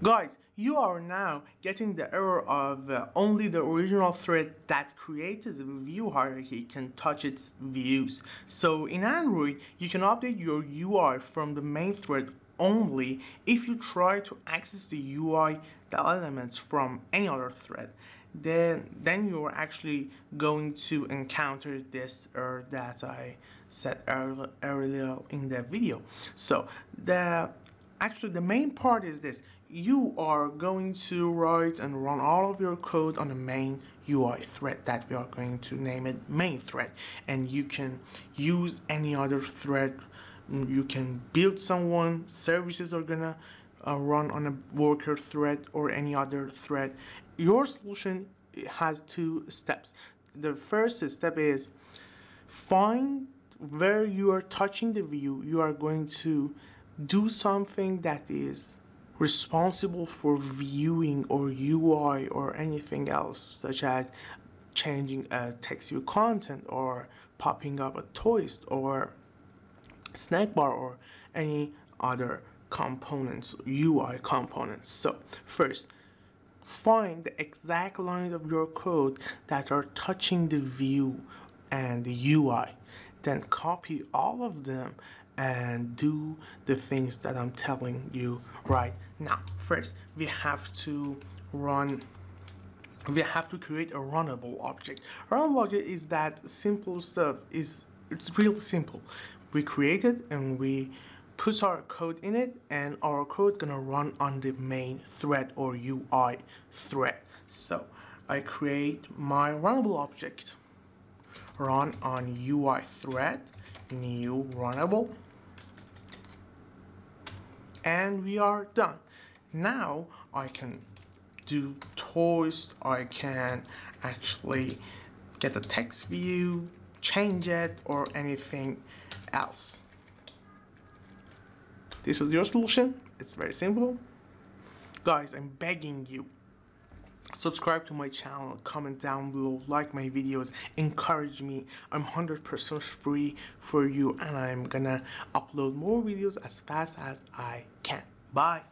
Guys, you are now getting the error of uh, only the original thread that creates the view hierarchy can touch its views. So in Android, you can update your UI from the main thread only if you try to access the UI, the elements from any other thread. Then, then you're actually going to encounter this error that I said earlier in the video. So the actually the main part is this you are going to write and run all of your code on the main UI thread that we are going to name it main thread. And you can use any other thread. You can build someone services are gonna uh, run on a worker thread or any other thread. Your solution has two steps. The first step is find where you are touching the view. You are going to do something that is responsible for viewing or UI or anything else, such as changing a text view content or popping up a toast or snack bar or any other components, UI components. So first, find the exact lines of your code that are touching the view and the UI. Then copy all of them and do the things that I'm telling you right now. First, we have to run we have to create a runnable object. Runnable object is that simple stuff is it's real simple. We create it and we put our code in it and our code gonna run on the main thread or UI thread. So I create my runnable object run on UI thread new runnable and we are done. Now I can do toys, I can actually get the text view, change it, or anything else. This was your solution. It's very simple. Guys, I'm begging you, subscribe to my channel, comment down below, like my videos, encourage me. I'm 100% free for you and I'm gonna upload more videos as fast as I can. Bye.